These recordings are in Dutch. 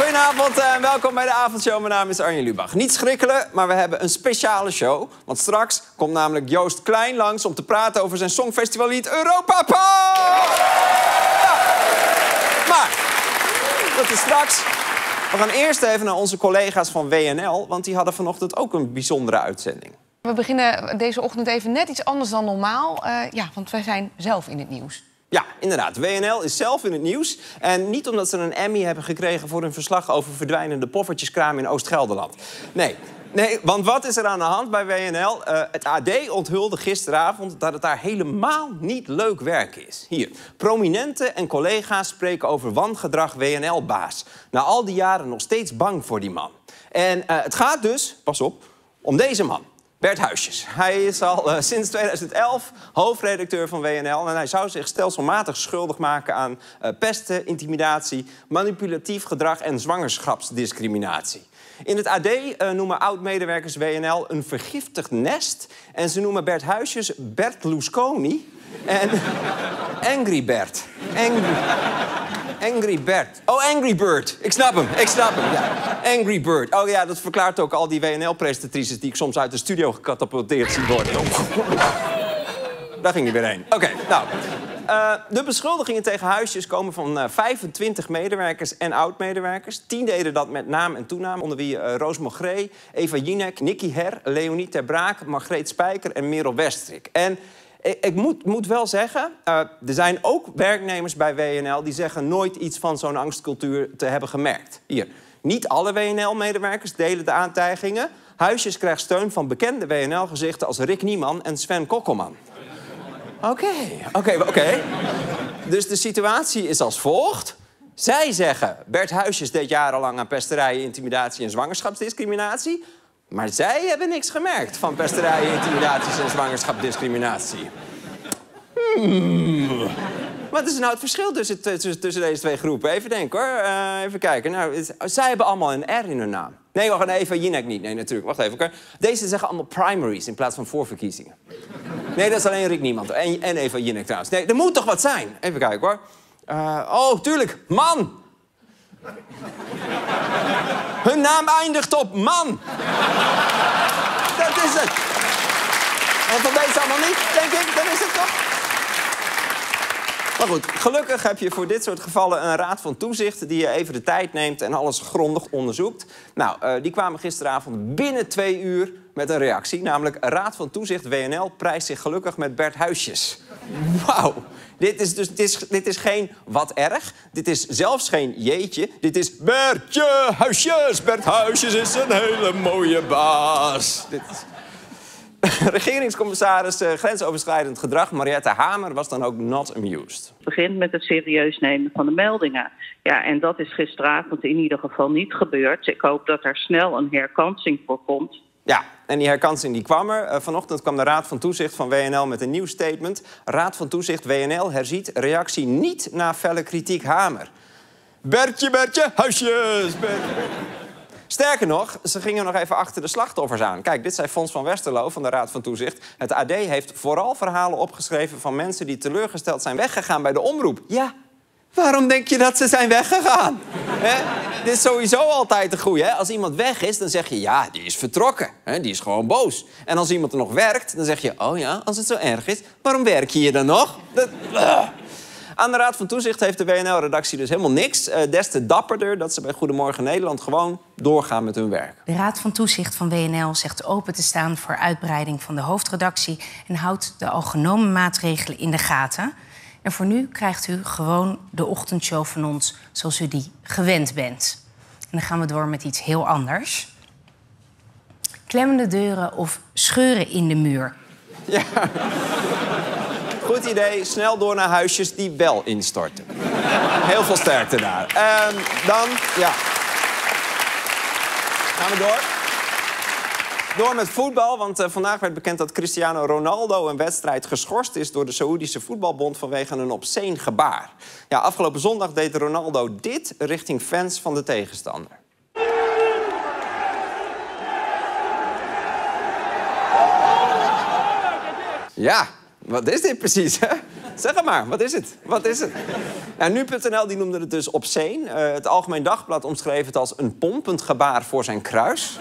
Goedenavond en welkom bij de avondshow. Mijn naam is Arjen Lubach. Niet schrikkelen, maar we hebben een speciale show. Want straks komt namelijk Joost Klein langs om te praten over zijn songfestivallied Europa Pop! Maar, dat is straks. We gaan eerst even naar onze collega's van WNL, want die hadden vanochtend ook een bijzondere uitzending. We beginnen deze ochtend even net iets anders dan normaal. Uh, ja, want wij zijn zelf in het nieuws. Ja, inderdaad. WNL is zelf in het nieuws. En niet omdat ze een Emmy hebben gekregen voor hun verslag over verdwijnende poffertjeskraam in Oost-Gelderland. Nee. Nee, want wat is er aan de hand bij WNL? Uh, het AD onthulde gisteravond dat het daar helemaal niet leuk werk is. Hier, prominenten en collega's spreken over wangedrag WNL-baas. Na al die jaren nog steeds bang voor die man. En uh, het gaat dus, pas op, om deze man. Bert Huisjes. Hij is al uh, sinds 2011 hoofdredacteur van WNL. En hij zou zich stelselmatig schuldig maken aan uh, pesten, intimidatie, manipulatief gedrag en zwangerschapsdiscriminatie. In het AD uh, noemen oud-medewerkers WNL een vergiftigd nest. En ze noemen Bert Huisjes Bert Lusconi en Angry Bert. Angry. Angry Bert. Oh, Angry Bird. Ik snap hem, ik snap hem. Angry Bird. Oh ja, dat verklaart ook al die WNL-presentatrices... die ik soms uit de studio gecatapulteerd zie worden. Daar ging hij weer heen. Oké, nou... Uh, de beschuldigingen tegen huisjes komen van uh, 25 medewerkers en oud-medewerkers. Tien deden dat met naam en toenaam, onder wie uh, Roos Mogré, Eva Jinek, Nicky Her, Leonie Ter Braak, Margreet Spijker en Merel Westrik. En ik moet, moet wel zeggen, uh, er zijn ook werknemers bij WNL... die zeggen nooit iets van zo'n angstcultuur te hebben gemerkt. Hier, niet alle WNL-medewerkers delen de aantijgingen. Huisjes krijgt steun van bekende WNL-gezichten als Rick Nieman en Sven Kokkelman. Oké, oké, oké. Dus de situatie is als volgt. Zij zeggen, Bert Huisjes deed jarenlang aan pesterijen, intimidatie en zwangerschapsdiscriminatie... Maar zij hebben niks gemerkt van pesterijen, intimidaties en zwangerschapsdiscriminatie. Hmm. Wat is nou het verschil tussen, tussen, tussen deze twee groepen? Even denken hoor. Uh, even kijken. Nou, zij hebben allemaal een R in hun naam. Nee, wacht even. Jinek niet. Nee, natuurlijk. Wacht even. Okay. Deze zeggen allemaal primaries in plaats van voorverkiezingen. Nee, dat is alleen Rick Niemand. En, en Eva Jinek trouwens. Nee, er moet toch wat zijn? Even kijken hoor. Uh, oh, tuurlijk. Man. Hun naam eindigt op man. Dat is het. En van deze allemaal niet, denk ik. Dat is het toch? Maar goed, gelukkig heb je voor dit soort gevallen een raad van toezicht... die je even de tijd neemt en alles grondig onderzoekt. Nou, uh, die kwamen gisteravond binnen twee uur met een reactie. Namelijk, Raad van Toezicht WNL prijst zich gelukkig met Bert Huisjes. Wauw. Dit is dus dit is, dit is geen wat erg. Dit is zelfs geen jeetje. Dit is Bertje Huisjes. Bert Huisjes is een hele mooie baas. Dit is... Regeringscommissaris uh, grensoverschrijdend gedrag Mariette Hamer was dan ook not amused. Het begint met het serieus nemen van de meldingen. Ja, en dat is gisteravond in ieder geval niet gebeurd. Ik hoop dat er snel een herkansing voor komt. Ja, en die herkansing die kwam er. Uh, vanochtend kwam de Raad van Toezicht van WNL met een nieuw statement. Raad van Toezicht WNL herziet reactie niet na felle kritiek Hamer. Bertje, Bertje, huisjes! Bertje. Sterker nog, ze gingen nog even achter de slachtoffers aan. Kijk, dit zei Fons van Westerlo van de Raad van Toezicht. Het AD heeft vooral verhalen opgeschreven van mensen die teleurgesteld zijn weggegaan bij de omroep. Ja, waarom denk je dat ze zijn weggegaan? Dit is sowieso altijd een goeie. Als iemand weg is, dan zeg je ja, die is vertrokken. Die is gewoon boos. En als iemand er nog werkt, dan zeg je oh ja, als het zo erg is, waarom werk je hier dan nog? Uh. Aan de Raad van Toezicht heeft de WNL-redactie dus helemaal niks. Uh, des te dapperder dat ze bij Goedemorgen Nederland gewoon doorgaan met hun werk. De Raad van Toezicht van WNL zegt open te staan voor uitbreiding van de hoofdredactie en houdt de al genomen maatregelen in de gaten. En voor nu krijgt u gewoon de ochtendshow van ons zoals u die gewend bent. En dan gaan we door met iets heel anders. Klemmende deuren of scheuren in de muur. Ja. Goed idee, snel door naar huisjes die wel instorten. Heel veel sterkte daar. En dan, ja. Gaan we door? Door met voetbal, want uh, vandaag werd bekend dat Cristiano Ronaldo een wedstrijd geschorst is door de Saoedische Voetbalbond vanwege een obscene gebaar. Ja, afgelopen zondag deed Ronaldo dit richting fans van de tegenstander. Ja, wat is dit precies? Hè? zeg het maar. Wat is het? Wat is het? Nu.nl die noemde het dus obscene. Eh, het Algemeen Dagblad omschreef het als een pompend gebaar voor zijn kruis.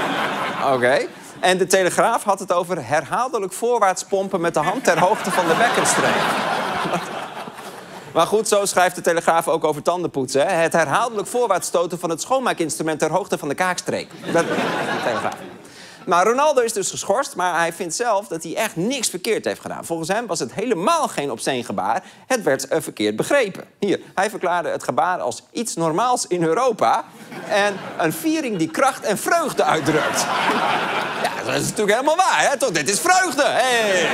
Oké. En de Telegraaf had het over herhaaldelijk voorwaarts pompen met de hand ter hoogte van de bekkenstreek. Maar goed, zo schrijft de Telegraaf ook over tandenpoetsen. Hè? Het herhaaldelijk voorwaarts stoten van het schoonmaakinstrument ter hoogte van de kaakstreek. Dat Telegraaf. Maar Ronaldo is dus geschorst, maar hij vindt zelf dat hij echt niks verkeerd heeft gedaan. Volgens hem was het helemaal geen obscene gebaar. Het werd uh, verkeerd begrepen. Hier, hij verklaarde het gebaar als iets normaals in Europa. En een viering die kracht en vreugde uitdrukt. Ja, dat is natuurlijk helemaal waar, hè? Toch, dit is vreugde. Hey.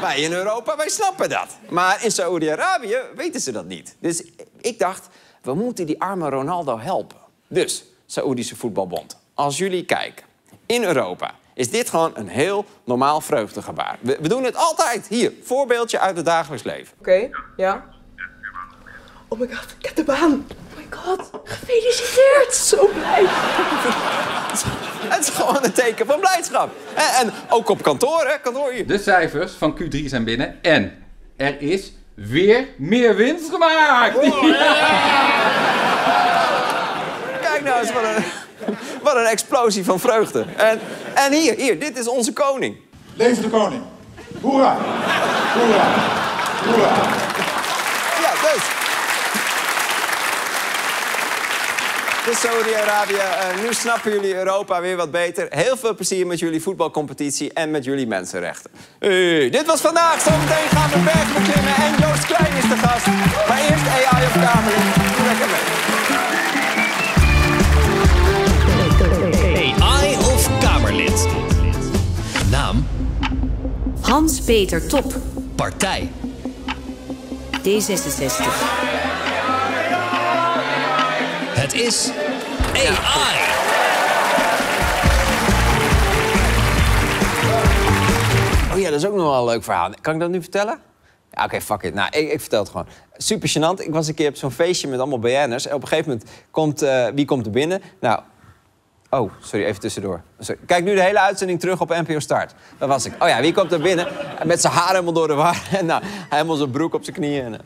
Wij in Europa, wij snappen dat. Maar in Saoedi-Arabië weten ze dat niet. Dus ik dacht, we moeten die arme Ronaldo helpen. Dus, Saoedische Voetbalbond, als jullie kijken in Europa is dit gewoon een heel normaal vreugdegebaar. We, we doen het altijd. Hier, voorbeeldje uit het dagelijks leven. Oké, ja. Oh my god, ik heb de baan. Oh my god, gefeliciteerd. Zo blij. Het is gewoon een teken van blijdschap. En, en ook op kantoor, hè? Kantoor hier. De cijfers van Q3 zijn binnen en er is weer meer winst gemaakt. Kijk nou eens wat een, wat een explosie van vreugde. En, en hier, hier, dit is onze koning. Leef de koning. Hoera. Hoera. Hoera. Ja, dus. Dus Saudi-Arabië, eh, nu snappen jullie Europa weer wat beter. Heel veel plezier met jullie voetbalcompetitie en met jullie mensenrechten. Hey, dit was vandaag. Zometeen gaan we berg beklimmen en Joost Klein is de gast. Maar eerst AI of Kamerlid. Doe lekker mee. Hans-Peter Top, partij, D66. het is AI. Oh ja, dat is ook nog wel een leuk verhaal. Kan ik dat nu vertellen? Ja, oké, fuck it. Nou, ik, ik vertel het gewoon. Super gênant. Ik was een keer op zo'n feestje met allemaal BN'ers. En op een gegeven moment komt... eh, wie komt er binnen? Nou... Oh, sorry, even tussendoor. Kijk nu de hele uitzending terug op NPO Start. Daar was ik. Oh ja, wie komt er binnen? Met zijn haar helemaal door de war. En nou, helemaal zijn broek op zijn knieën. En, eh.